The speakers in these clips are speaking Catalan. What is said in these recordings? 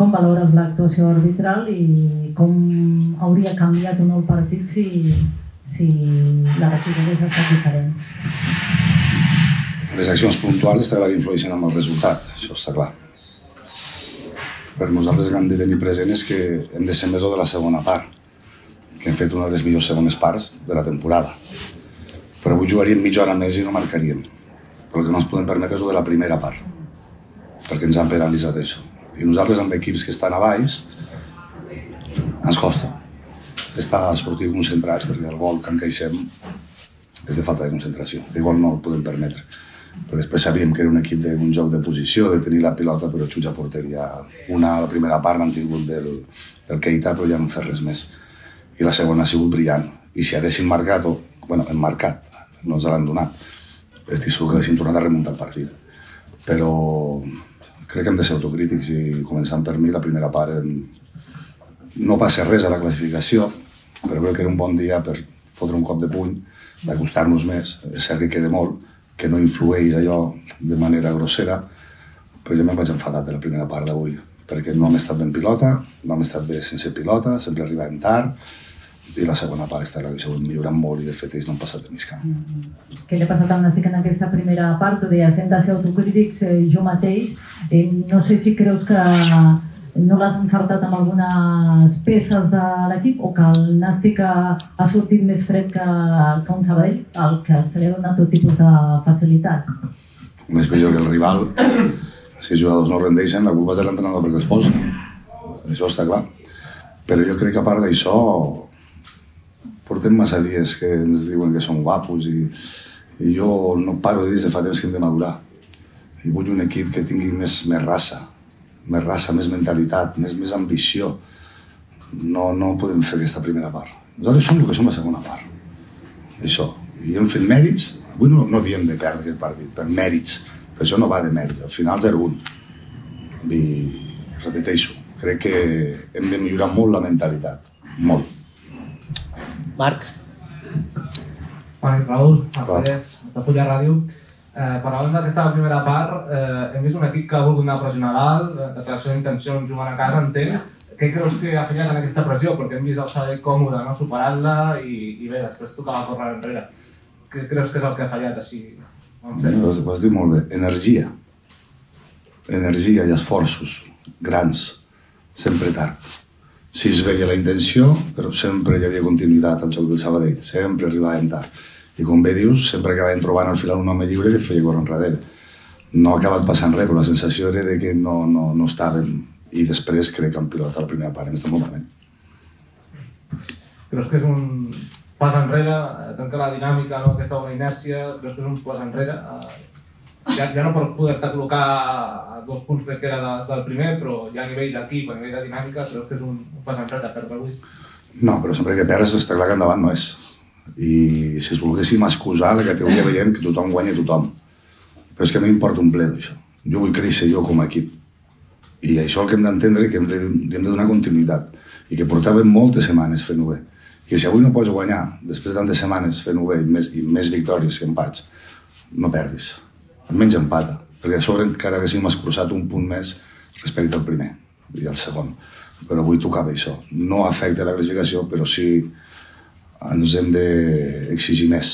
com valores l'actuació arbitral i com hauria canviat un nou partit si, si la decisió hagués estat diferent? Les accions puntuals estaven influeixen en el resultat, això està clar. Per nosaltres el que hem de tenir present és que hem de ser més de la segona part, que hem fet una de les millors segones parts de la temporada. Però avui jugaríem mitja hora més i no marcaríem. Però el que no ens podem permetre és de la primera part, perquè ens han penalitzat això. I nosaltres amb equips que estan a baix ens costa estar esportiu concentrats perquè el gol que encaixem és de falta de concentració. Igual no el podem permetre. Però després sabíem que era un equip d'un joc de posició, de tenir la pilota, però xuts porteria. Una la primera part n'han tingut del, del Keita, però ja no fet res més. I la segona ha sigut brillant. I si haguessin marcat, o, bueno, hem marcat, no ens l'han donat. Estic segur que haguessin tornat a remuntar el partit. Però crec que hem de ser autocrítics i començant per mi, la primera part no passa res a la classificació, però crec que era un bon dia per fotre un cop de puny, d'acostar-nos més. És cert que queda molt, que no influeix allò de manera grossera, però jo me'n vaig enfadat de la primera part d'avui, perquè no hem estat ben pilota, no hem estat bé sense pilota, sempre arribàvem tard, i la segona part està clar que s'ho millorant molt i de fet ells no han passat de mig camp. Mm -hmm. Què li ha passat al Nàstic en aquesta primera part? Deies, hem de ser autocrítics, eh, jo mateix. Eh, no sé si creus que no l'has encertat amb algunes peces de l'equip o que el Nàstic ha, ha sortit més fred que, que un Sabadell, al que se li ha donat tot tipus de facilitat? Més millor que el rival, si els jugadors no rendeixen, la culpa és de l'entrenador perquè es posa. Això està clar. Però jo crec que a part d'això portem massa dies que ens diuen que som guapos i, i jo no paro de dir de fa temps que hem de madurar. I vull un equip que tingui més, més raça, més raça, més mentalitat, més, més ambició. No, no podem fer aquesta primera part. Nosaltres som el que som la segona part. Això. I hem fet mèrits. Avui no, no havíem de perdre aquest partit, per mèrits. Però això no va de mèrits. Al final 0-1. I repeteixo, crec que hem de millorar molt la mentalitat. Molt Marc. Bona Raül, Martínez, de Pulla Ràdio. Eh, parlant d'aquesta primera part, eh, hem vist un equip que ha volgut anar a pressionar dalt, eh, declaració d'intencions jugant a casa, entenc. Què creus que ha fallat en aquesta pressió? Perquè hem vist el Sabadell còmode, no? superant-la i, i bé, després tocava córrer enrere. Què creus que és el que ha fallat així? Ho has, ho has dit molt bé. Energia. Energia i esforços grans, sempre tard si es veia la intenció, però sempre hi havia continuïtat al joc del Sabadell, sempre arribàvem tard. I com bé dius, sempre acabàvem trobant al final un home lliure que feia córrer enrere. No ha acabat passant res, però la sensació era de que no, no, no estàvem. I després crec que en pilota la primera part en aquest moment. Creus que és un pas enrere, trenca la dinàmica, no? aquesta bona inèrcia, creus que és un pas enrere? Ja, ja no per poder-te col·locar a dos punts crec que era de, del primer, però ja a nivell d'equip, a nivell de dinàmica, crec que és un, un pas enrere perdre avui. No, però sempre que perds està clar que endavant no és. I si es volguéssim excusar, la categoria veiem que tothom guanya tothom. Però és que a mi m'importa un ple d'això. Jo vull créixer jo com a equip. I això el que hem d'entendre que hem de, hem de donar continuïtat. I que portàvem moltes setmanes fent-ho bé. Que si avui no pots guanyar, després de tantes setmanes fent-ho bé i més, i més victòries que empats, no perdis almenys empata, perquè a sobre encara haguéssim escurçat un punt més respecte al primer i al segon. Però avui tocava això. No afecta la classificació, però sí ens hem d'exigir més,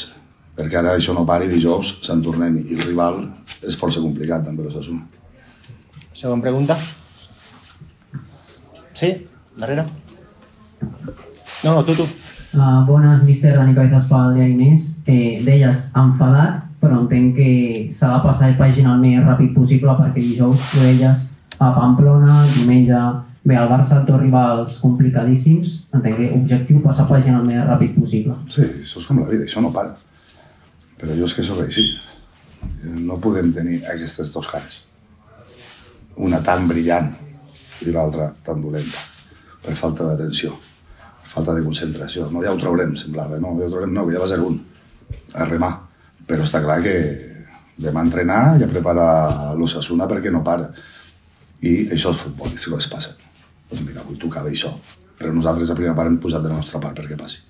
perquè ara això no pari dijous, se'n tornem i el rival és força complicat també l'Osasuna. Segona pregunta. Sí, darrere. No, no, tu, tu. Uh, bones, míster Dani Cabezas pel diari Més. Eh, deies, enfadat, però entenc que s'ha de passar el pàgina el més ràpid possible perquè dijous deies a Pamplona, diumenge Bé, el Barça té rivals complicadíssims, entenc que objectiu passar pàgina el més ràpid possible. Sí, això és com la vida, això no para. Però jo és que sóc així. No podem tenir aquestes dues cares. Una tan brillant i l'altra tan dolenta, per falta d'atenció, falta de concentració. No, ja ho traurem, semblava, no, ja ho traurem, no, ja va ser un, a remar però està clar que demà entrenar i a preparar l'Ossassuna perquè no para. I això és futbol, és el que es passa. Doncs mira, avui tocava això. Però nosaltres a primera part hem posat de la nostra part perquè passi.